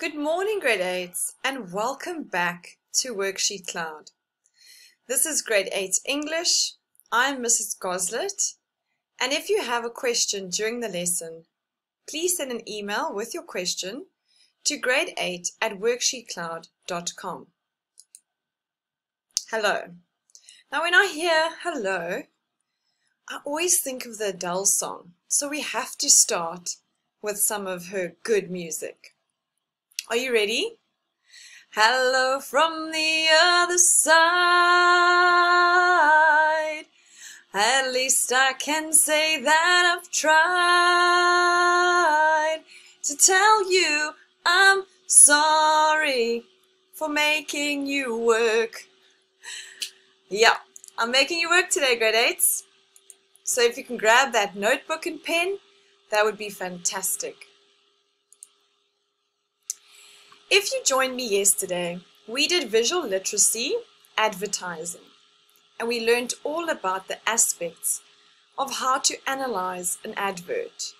Good morning, grade 8s, and welcome back to WorksheetCloud. This is grade 8 English. I'm Mrs. Goslet, and if you have a question during the lesson, please send an email with your question to grade8 at worksheetcloud.com. Hello. Now, when I hear hello, I always think of the Adele song, so we have to start with some of her good music. Are you ready? Hello from the other side. At least I can say that I've tried to tell you I'm sorry for making you work. Yeah, I'm making you work today, grade 8s. So if you can grab that notebook and pen, that would be fantastic. If you joined me yesterday, we did visual literacy advertising and we learned all about the aspects of how to analyze an advert.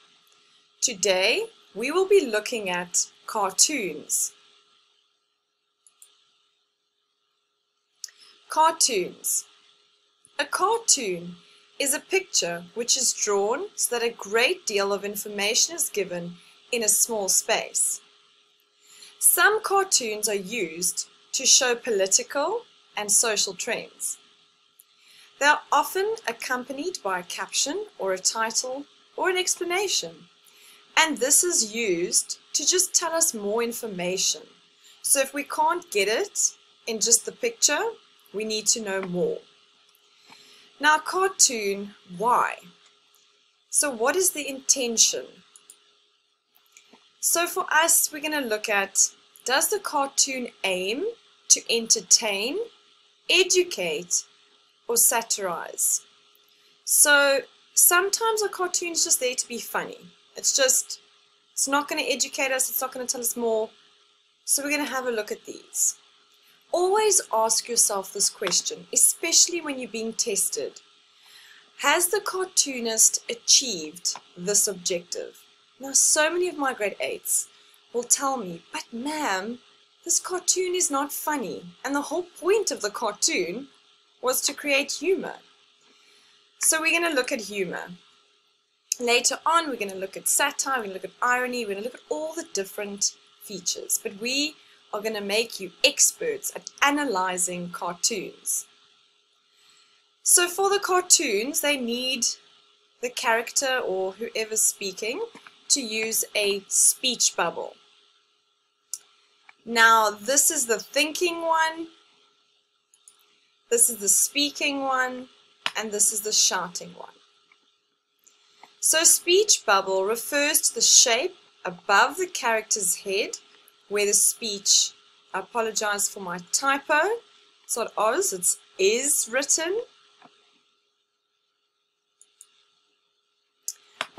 Today, we will be looking at cartoons. Cartoons. A cartoon is a picture which is drawn so that a great deal of information is given in a small space. Some cartoons are used to show political and social trends. They are often accompanied by a caption or a title or an explanation. And this is used to just tell us more information. So if we can't get it in just the picture, we need to know more. Now, cartoon, why? So what is the intention? So for us, we're going to look at, does the cartoon aim to entertain, educate, or satirize? So sometimes a cartoon is just there to be funny. It's just, it's not going to educate us, it's not going to tell us more. So we're going to have a look at these. Always ask yourself this question, especially when you're being tested. Has the cartoonist achieved this objective? Now, so many of my grade 8s will tell me, but ma'am, this cartoon is not funny. And the whole point of the cartoon was to create humor. So we're going to look at humor. Later on, we're going to look at satire, we're going to look at irony, we're going to look at all the different features. But we are going to make you experts at analyzing cartoons. So for the cartoons, they need the character or whoever's speaking to use a speech bubble. Now, this is the thinking one, this is the speaking one, and this is the shouting one. So speech bubble refers to the shape above the character's head where the speech, I apologize for my typo, it's not Oz, it's is written.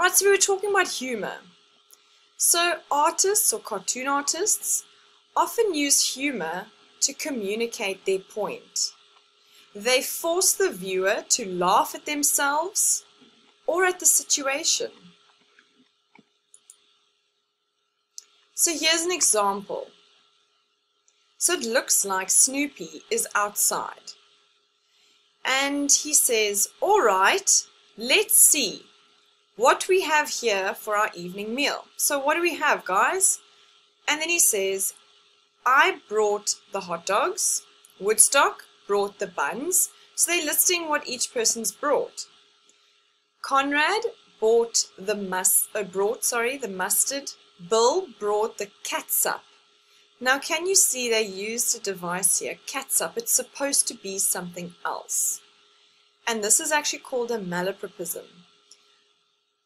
Right, so we were talking about humor. So artists or cartoon artists often use humor to communicate their point. They force the viewer to laugh at themselves or at the situation. So here's an example. So it looks like Snoopy is outside. And he says, all right, let's see what we have here for our evening meal. So what do we have, guys? And then he says, I brought the hot dogs, Woodstock brought the buns. So they're listing what each person's brought. Conrad bought the mus uh, brought sorry the mustard Bill brought the catsup. Now, can you see they used a device here, catsup? It's supposed to be something else. And this is actually called a malapropism.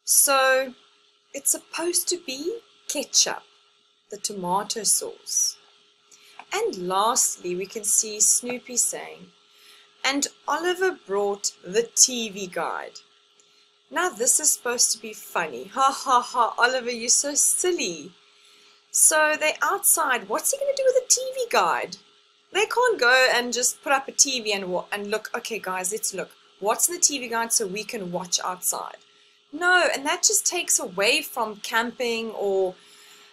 So, it's supposed to be ketchup, the tomato sauce. And lastly, we can see Snoopy saying, and Oliver brought the TV guide. Now this is supposed to be funny. Ha ha ha, Oliver, you're so silly. So they're outside. What's he going to do with a TV guide? They can't go and just put up a TV and, and look, okay guys, let's look. What's in the TV guide so we can watch outside? No, and that just takes away from camping or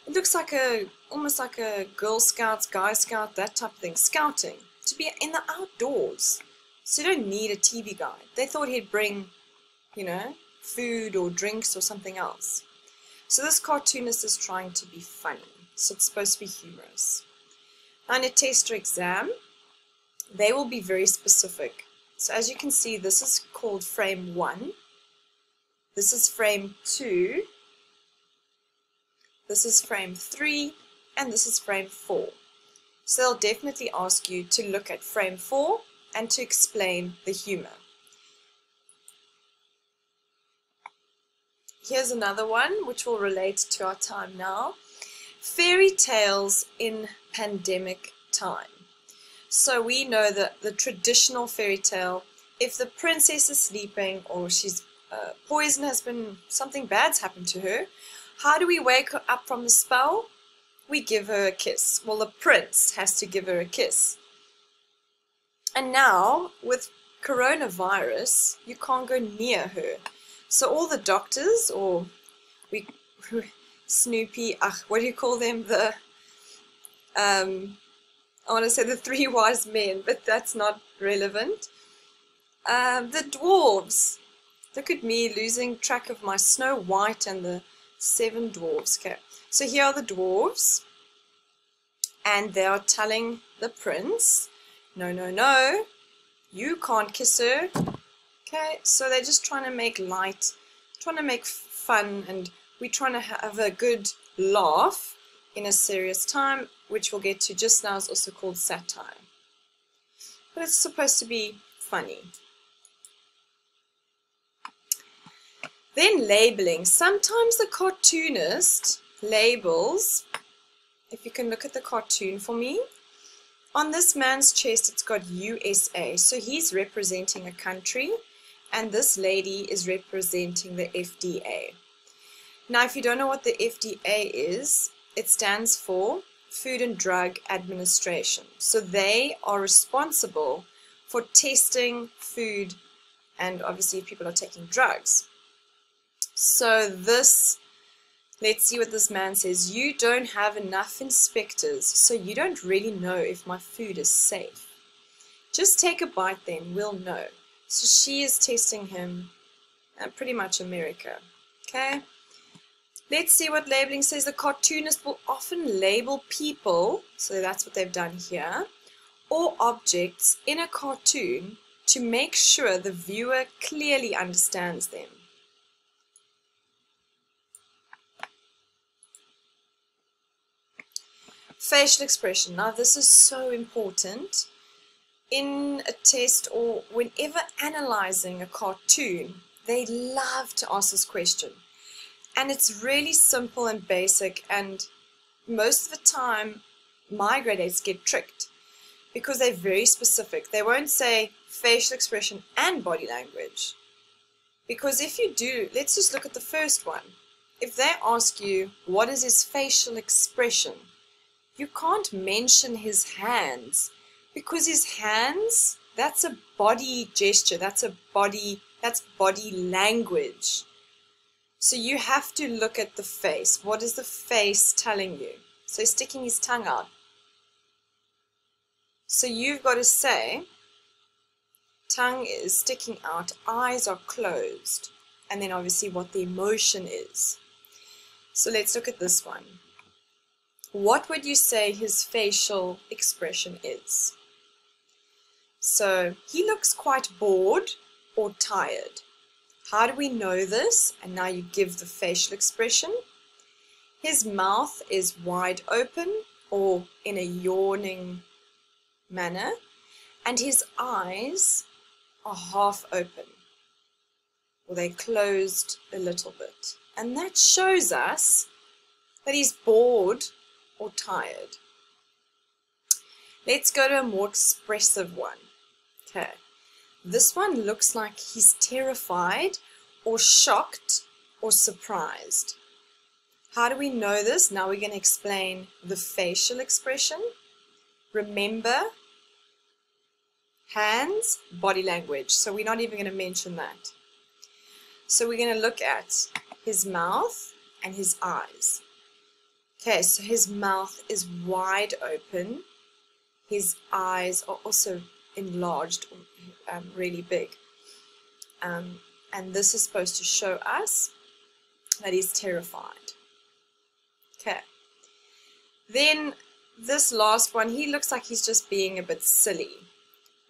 It looks like a almost like a Girl Scouts, Guy Scout, that type of thing. Scouting to be in the outdoors. So you don't need a TV guide. They thought he'd bring, you know, food or drinks or something else. So this cartoonist is trying to be funny. So it's supposed to be humorous. On a test or exam, they will be very specific. So as you can see, this is called frame 1. This is frame 2. This is frame 3. And this is frame 4. So they'll definitely ask you to look at frame 4 and to explain the humor. Here's another one which will relate to our time now. Fairy tales in pandemic time. So we know that the traditional fairy tale, if the princess is sleeping or she's uh, poison has been, something bad's happened to her, how do we wake her up from the spell? We give her a kiss. Well, the prince has to give her a kiss. And now, with coronavirus, you can't go near her. So all the doctors, or we, Snoopy, what do you call them? The, um, I want to say the three wise men, but that's not relevant. Um, the dwarves. Look at me losing track of my Snow White and the seven dwarves. Okay, so here are the dwarves, and they are telling the prince no, no, no, you can't kiss her. Okay, so they're just trying to make light, trying to make fun, and we're trying to have a good laugh in a serious time, which we'll get to just now is also called satire. But it's supposed to be funny. Then labeling. Sometimes the cartoonist labels, if you can look at the cartoon for me, on this man's chest, it's got USA. So he's representing a country, and this lady is representing the FDA. Now, if you don't know what the FDA is, it stands for Food and Drug Administration. So they are responsible for testing food and obviously if people are taking drugs. So this Let's see what this man says. You don't have enough inspectors, so you don't really know if my food is safe. Just take a bite then, we'll know. So she is testing him, and pretty much America. Okay? Let's see what labeling says. The cartoonist will often label people, so that's what they've done here, or objects in a cartoon to make sure the viewer clearly understands them. Facial expression. Now this is so important in a test or whenever analyzing a cartoon, they love to ask this question. And it's really simple and basic and most of the time my grade 8s get tricked because they're very specific. They won't say facial expression and body language. Because if you do, let's just look at the first one. If they ask you, what is his facial expression? You can't mention his hands because his hands that's a body gesture that's a body that's body language. So you have to look at the face. What is the face telling you? So sticking his tongue out. So you've got to say tongue is sticking out eyes are closed. And then obviously what the emotion is. So let's look at this one what would you say his facial expression is? So he looks quite bored or tired. How do we know this? And now you give the facial expression. His mouth is wide open or in a yawning manner, and his eyes are half open or they closed a little bit. And that shows us that he's bored or tired. Let's go to a more expressive one. Okay. This one looks like he's terrified or shocked or surprised. How do we know this? Now we're going to explain the facial expression. Remember, hands, body language. So we're not even going to mention that. So we're going to look at his mouth and his eyes. Okay, so his mouth is wide open. His eyes are also enlarged, um, really big. Um, and this is supposed to show us that he's terrified. Okay. Then this last one, he looks like he's just being a bit silly.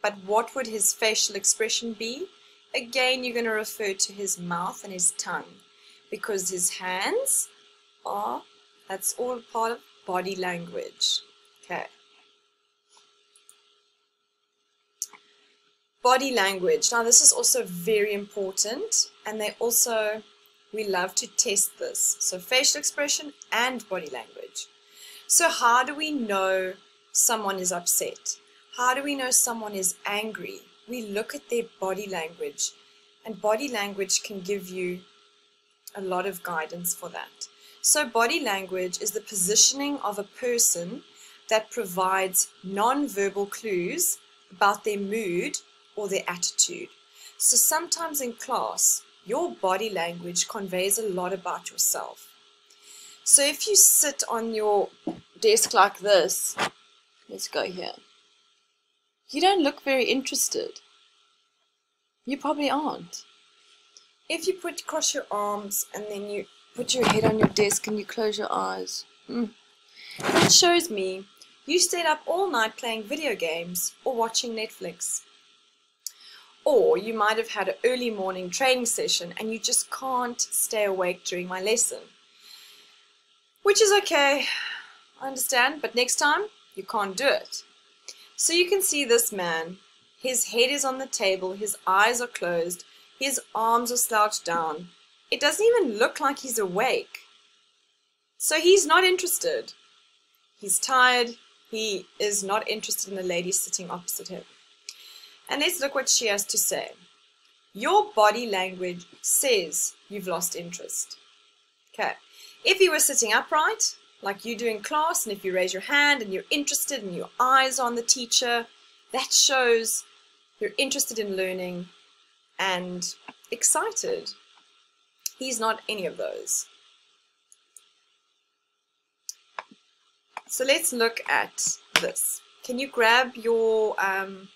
But what would his facial expression be? Again, you're going to refer to his mouth and his tongue because his hands are, that's all part of body language. Okay. Body language. Now, this is also very important, and they also, we love to test this. So, facial expression and body language. So, how do we know someone is upset? How do we know someone is angry? We look at their body language, and body language can give you a lot of guidance for that. So, body language is the positioning of a person that provides non-verbal clues about their mood or their attitude. So, sometimes in class, your body language conveys a lot about yourself. So, if you sit on your desk like this, let's go here you don't look very interested. You probably aren't. If you put cross your arms and then you put your head on your desk and you close your eyes, mm, that shows me you stayed up all night playing video games or watching Netflix. Or you might have had an early morning training session and you just can't stay awake during my lesson. Which is okay, I understand, but next time you can't do it. So you can see this man. His head is on the table, his eyes are closed, his arms are slouched down. It doesn't even look like he's awake. So he's not interested. He's tired. He is not interested in the lady sitting opposite him. And let's look what she has to say. Your body language says you've lost interest. Okay. If you were sitting upright, like you do in class, and if you raise your hand and you're interested and your eyes on the teacher, that shows you're interested in learning and excited. He's not any of those. So let's look at this. Can you grab your um,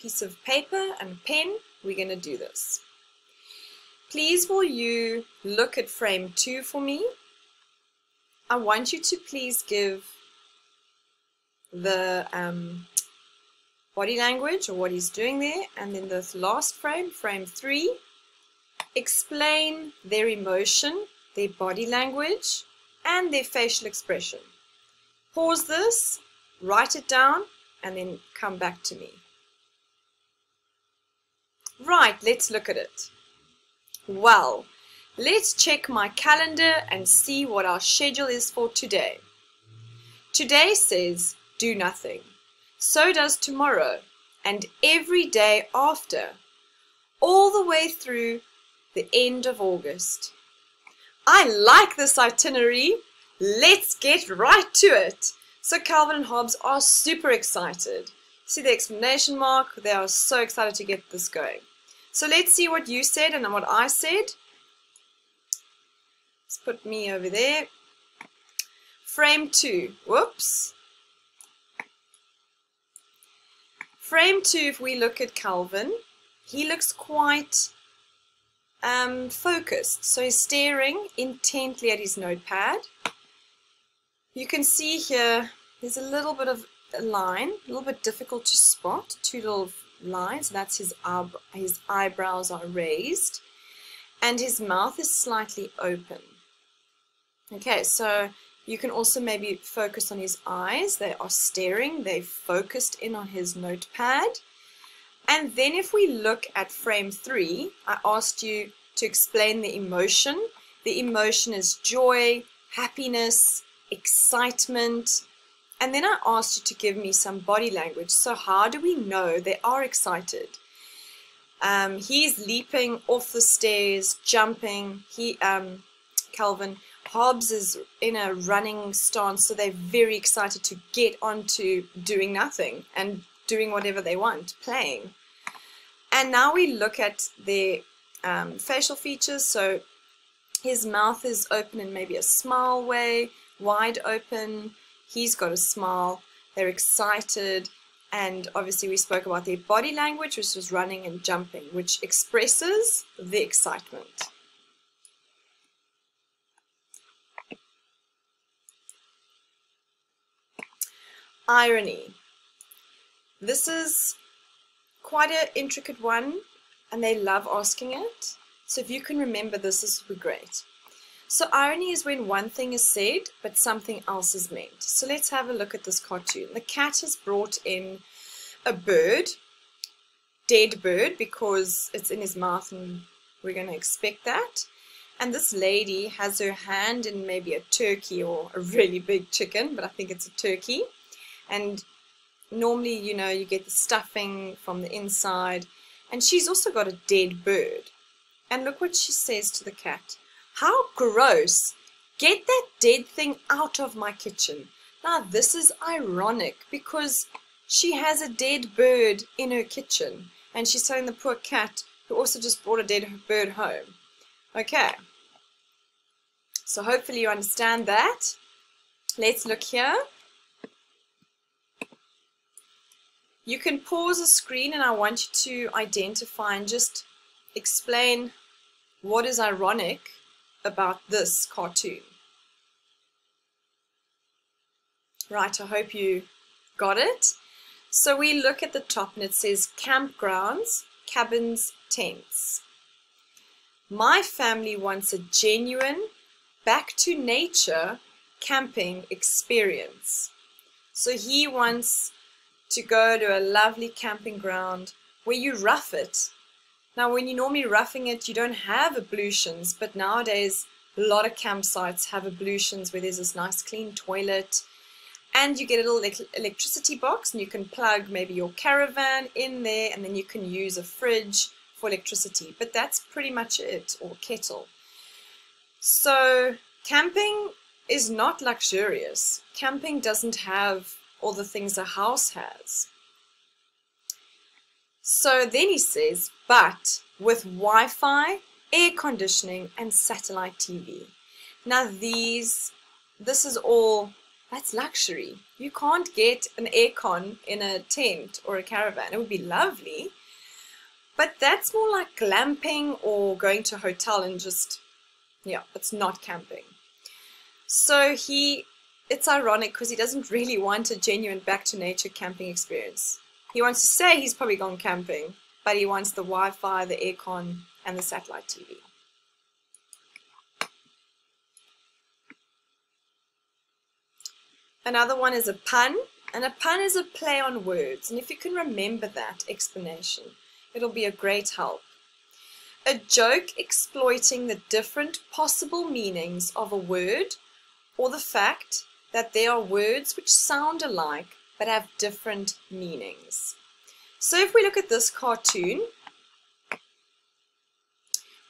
piece of paper and pen? We're going to do this. Please will you look at frame two for me? I want you to please give the um, body language or what he's doing there and then the last frame, frame three, explain their emotion, their body language and their facial expression. Pause this, write it down and then come back to me. Right, let's look at it. Well, Let's check my calendar and see what our schedule is for today. Today says do nothing. So does tomorrow and every day after, all the way through the end of August. I like this itinerary. Let's get right to it. So Calvin and Hobbes are super excited. See the exclamation mark? They are so excited to get this going. So let's see what you said and what I said Let's put me over there. Frame 2, whoops. Frame 2, if we look at Calvin, he looks quite um, focused. So he's staring intently at his notepad. You can see here, there's a little bit of a line, a little bit difficult to spot, two little lines. That's his, his eyebrows are raised and his mouth is slightly open. Okay, so you can also maybe focus on his eyes. They are staring. They've focused in on his notepad. And then if we look at frame three, I asked you to explain the emotion. The emotion is joy, happiness, excitement. And then I asked you to give me some body language. So how do we know they are excited? Um, he's leaping off the stairs, jumping. He, um, Calvin, Hobbes is in a running stance, so they're very excited to get onto doing nothing and doing whatever they want, playing. And now we look at their um, facial features. So his mouth is open in maybe a smile way. wide open. He's got a smile. They're excited. And obviously, we spoke about their body language, which was running and jumping, which expresses the excitement. Irony. This is quite an intricate one, and they love asking it. So if you can remember this, this would be great. So irony is when one thing is said, but something else is meant. So let's have a look at this cartoon. The cat has brought in a bird, dead bird, because it's in his mouth and we're going to expect that. And this lady has her hand in maybe a turkey or a really big chicken, but I think it's a turkey. And normally, you know, you get the stuffing from the inside. And she's also got a dead bird. And look what she says to the cat. How gross! Get that dead thing out of my kitchen. Now, this is ironic because she has a dead bird in her kitchen and she's telling the poor cat who also just brought a dead bird home. Okay. So hopefully you understand that. Let's look here. You can pause the screen and I want you to identify and just explain what is ironic about this cartoon. Right, I hope you got it. So we look at the top and it says campgrounds, cabins, tents. My family wants a genuine, back to nature camping experience. So he wants to go to a lovely camping ground where you rough it now, when you're normally roughing it, you don't have ablutions, but nowadays a lot of campsites have ablutions where there's this nice clean toilet and you get a little electricity box and you can plug maybe your caravan in there and then you can use a fridge for electricity. But that's pretty much it, or kettle. So camping is not luxurious. Camping doesn't have all the things a house has. So then he says, but with Wi-Fi, air conditioning, and satellite TV. Now these, this is all, that's luxury. You can't get an aircon in a tent or a caravan. It would be lovely, but that's more like glamping or going to a hotel and just, yeah, it's not camping. So he, it's ironic because he doesn't really want a genuine back to nature camping experience. He wants to say he's probably gone camping, but he wants the Wi-Fi, the aircon, and the satellite TV. Another one is a pun, and a pun is a play on words. And if you can remember that explanation, it'll be a great help. A joke exploiting the different possible meanings of a word or the fact that there are words which sound alike but have different meanings. So if we look at this cartoon,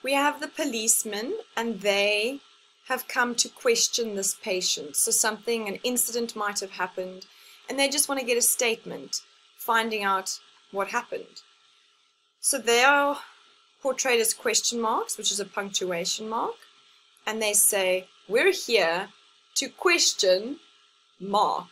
we have the policemen and they have come to question this patient. So something, an incident might have happened and they just want to get a statement finding out what happened. So they are portrayed as question marks, which is a punctuation mark, and they say, we're here to question Mark.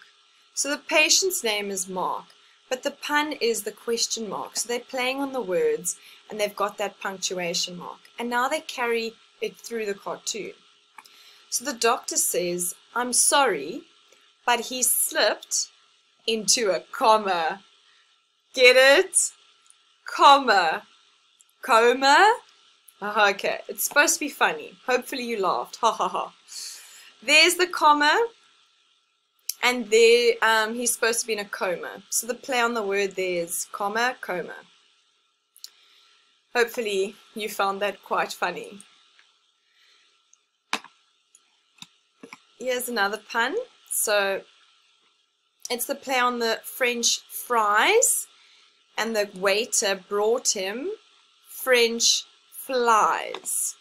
So the patient's name is Mark, but the pun is the question mark. So they're playing on the words and they've got that punctuation mark. And now they carry it through the cartoon. So the doctor says, I'm sorry, but he slipped into a comma. Get it? Comma. Coma? Okay, it's supposed to be funny. Hopefully you laughed. Ha ha ha. There's the comma and there um, he's supposed to be in a coma. So the play on the word there is comma, coma. Hopefully you found that quite funny. Here's another pun. So it's the play on the French fries and the waiter brought him French flies.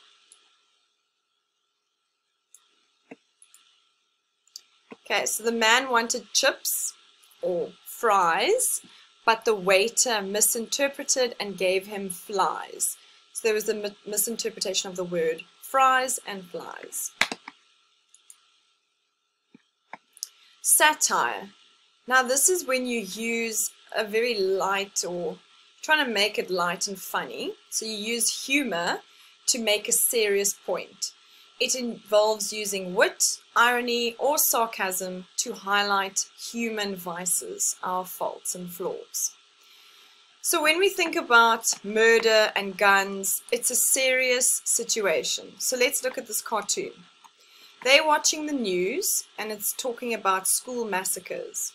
Okay, so the man wanted chips or fries, but the waiter misinterpreted and gave him flies. So there was a misinterpretation of the word fries and flies. Satire. Now this is when you use a very light or trying to make it light and funny. So you use humor to make a serious point. It involves using wit, irony, or sarcasm to highlight human vices, our faults and flaws. So when we think about murder and guns, it's a serious situation. So let's look at this cartoon. They're watching the news and it's talking about school massacres.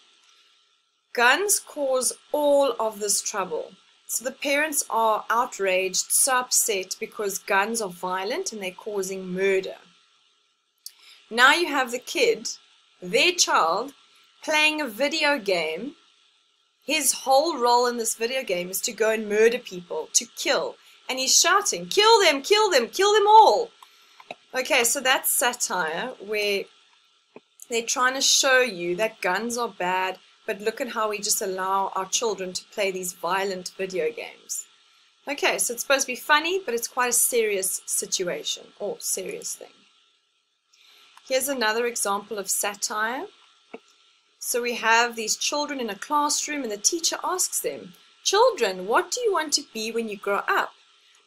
Guns cause all of this trouble. So the parents are outraged, so upset because guns are violent and they're causing murder. Now you have the kid, their child, playing a video game. His whole role in this video game is to go and murder people, to kill. And he's shouting, kill them, kill them, kill them all. Okay, so that's satire where they're trying to show you that guns are bad, but look at how we just allow our children to play these violent video games. Okay, so it's supposed to be funny, but it's quite a serious situation or serious thing. Here's another example of satire. So we have these children in a classroom and the teacher asks them, Children, what do you want to be when you grow up?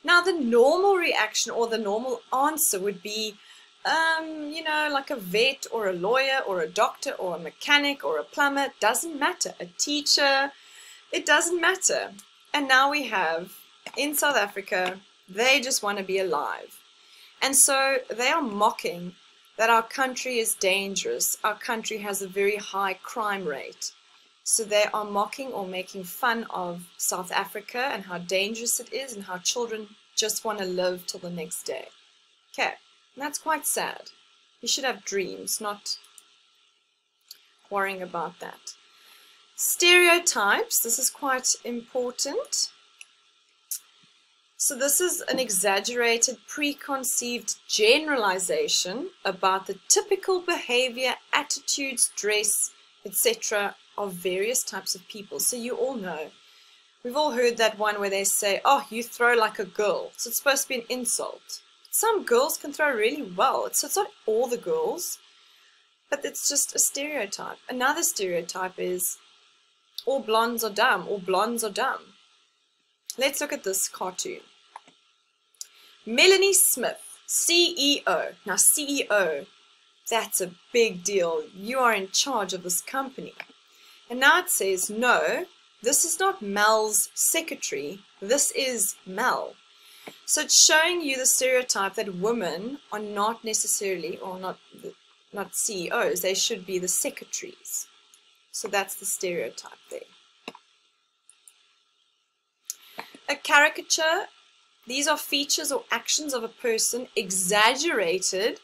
Now the normal reaction or the normal answer would be, um, you know, like a vet or a lawyer or a doctor or a mechanic or a plumber, doesn't matter. A teacher, it doesn't matter. And now we have in South Africa, they just want to be alive. And so they are mocking that our country is dangerous. Our country has a very high crime rate. So they are mocking or making fun of South Africa and how dangerous it is and how children just want to live till the next day. Okay. And that's quite sad. You should have dreams, not worrying about that. Stereotypes, this is quite important. So this is an exaggerated, preconceived generalization about the typical behavior, attitudes, dress, etc. of various types of people. So you all know. We've all heard that one where they say, oh, you throw like a girl. So it's supposed to be an insult some girls can throw really well. It's, it's not all the girls, but it's just a stereotype. Another stereotype is all blondes are dumb, all blondes are dumb. Let's look at this cartoon. Melanie Smith, CEO. Now, CEO, that's a big deal. You are in charge of this company. And now it says, no, this is not Mel's secretary. This is Mel. So it's showing you the stereotype that women are not necessarily, or not, not CEOs, they should be the secretaries. So that's the stereotype there. A caricature, these are features or actions of a person exaggerated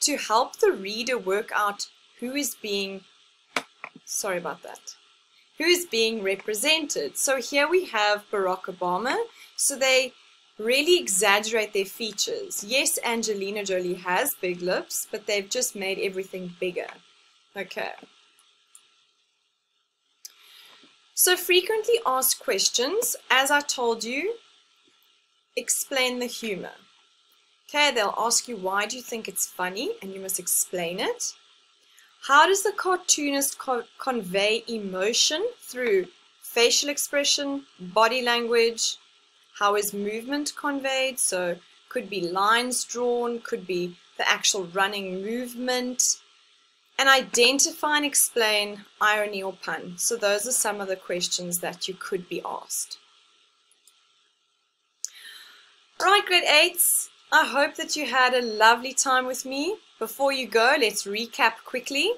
to help the reader work out who is being, sorry about that, who is being represented. So here we have Barack Obama. So they really exaggerate their features. Yes, Angelina Jolie has big lips, but they've just made everything bigger. Okay. So frequently asked questions, as I told you, explain the humor. Okay, they'll ask you why do you think it's funny and you must explain it. How does the cartoonist co convey emotion through facial expression, body language, how is movement conveyed? So could be lines drawn, could be the actual running movement. And identify and explain irony or pun. So those are some of the questions that you could be asked. Right, grade 8s, I hope that you had a lovely time with me. Before you go, let's recap quickly.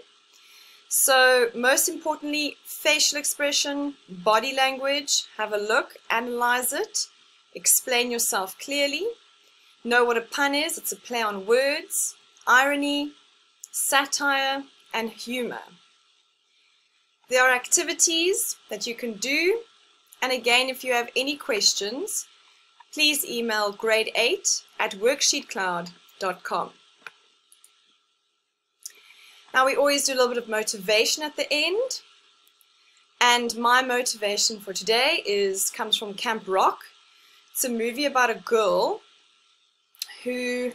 So most importantly, facial expression, body language, have a look, analyze it. Explain yourself clearly. Know what a pun is. It's a play on words, irony, satire, and humor. There are activities that you can do. And again, if you have any questions, please email grade8 at worksheetcloud.com. Now we always do a little bit of motivation at the end. And my motivation for today is comes from Camp Rock. It's a movie about a girl who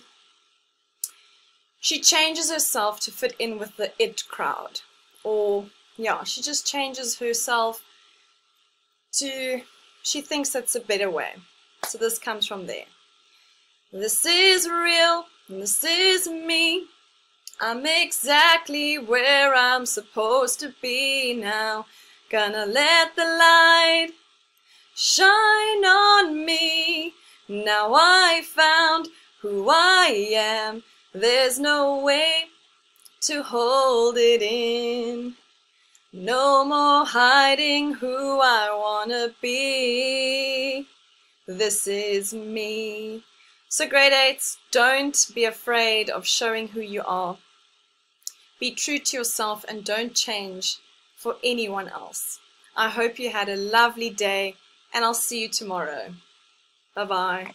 she changes herself to fit in with the it crowd. or yeah, she just changes herself to, she thinks that's a better way. So this comes from there. This is real, this is me. I'm exactly where I'm supposed to be now. Gonna let the light shine on me. Now I found who I am. There's no way to hold it in. No more hiding who I wanna be. This is me. So grade eights, don't be afraid of showing who you are. Be true to yourself and don't change for anyone else. I hope you had a lovely day and I'll see you tomorrow. Bye bye.